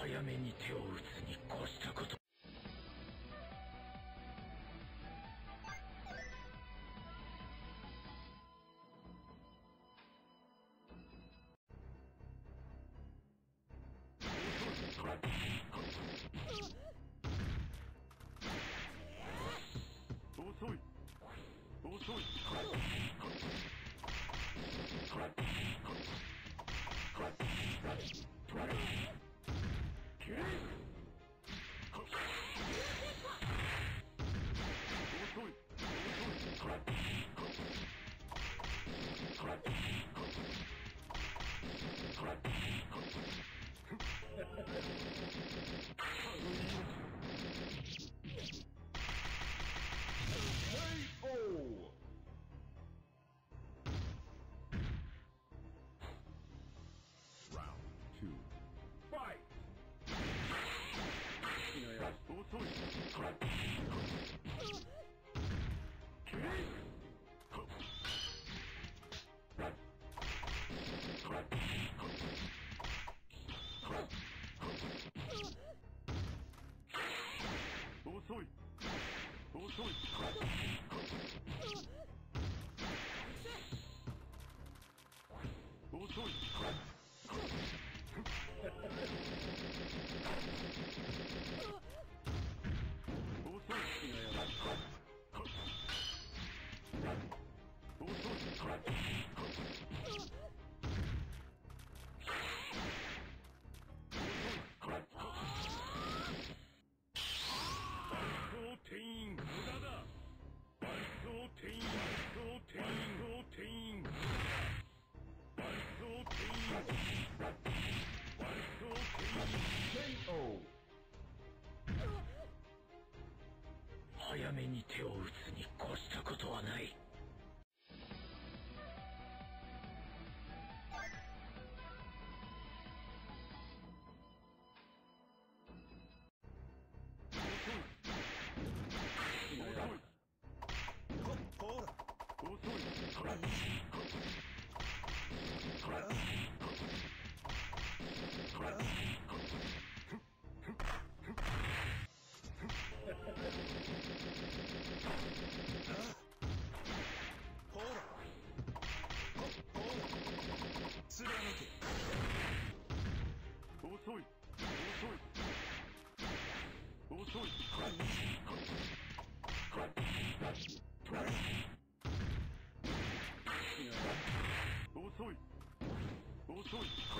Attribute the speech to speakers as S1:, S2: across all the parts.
S1: 早めに手を打つに越したこと
S2: Don't
S3: do.
S1: ために手を打つに越したことはない。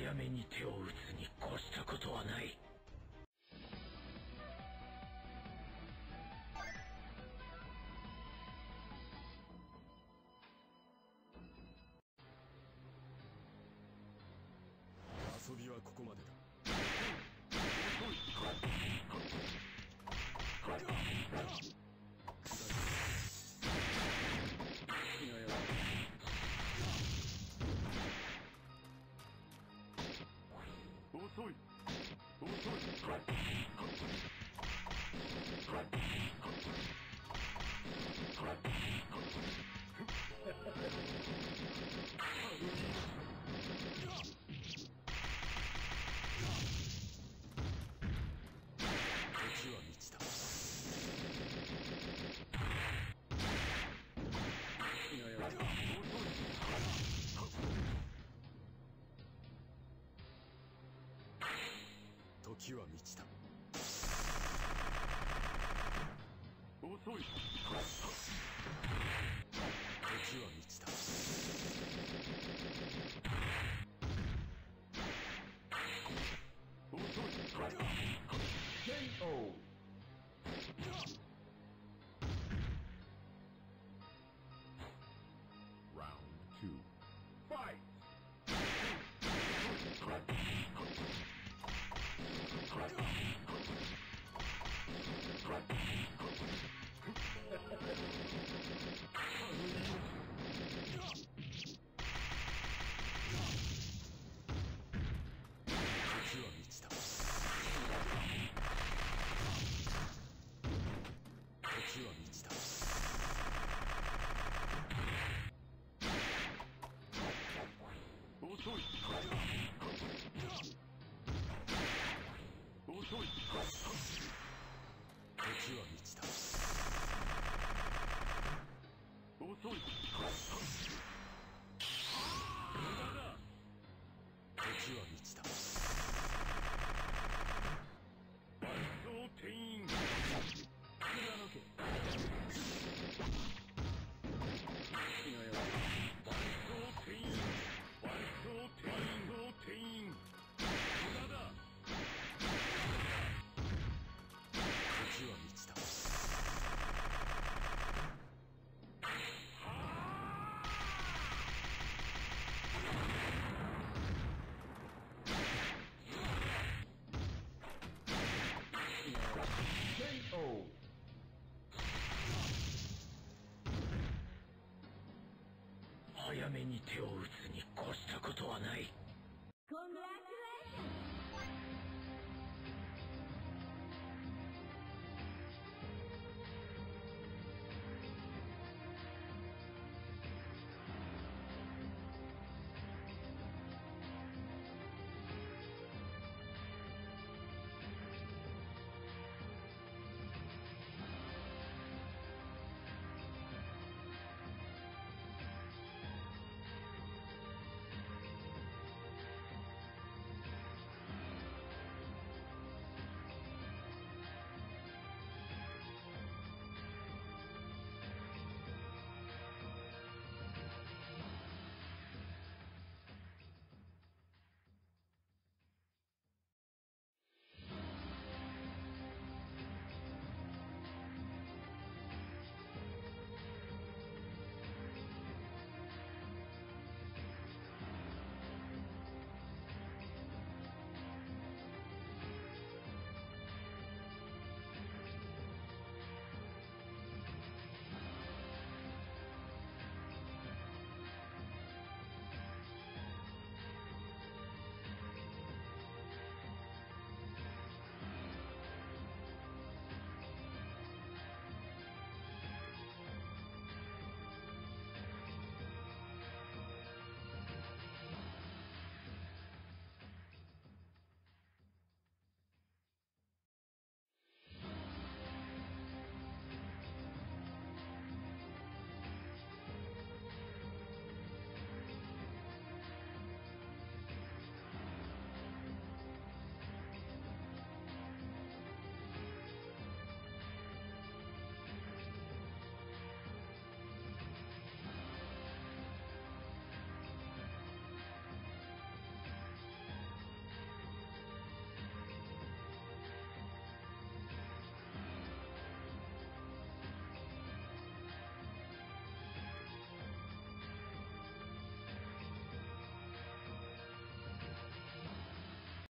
S1: 早めに手を打つに越したことはない
S4: 遊びはここまでだ。
S2: Ha ha ha ha!
S4: 時は満ちた
S2: 遅い
S4: 時は満ちた
S2: 遅い
S3: KO. Round two.
S2: Fight! 遅い。
S1: 早めに手を打つに越したことはない。